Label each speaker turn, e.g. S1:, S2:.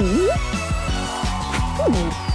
S1: Hum? Hum.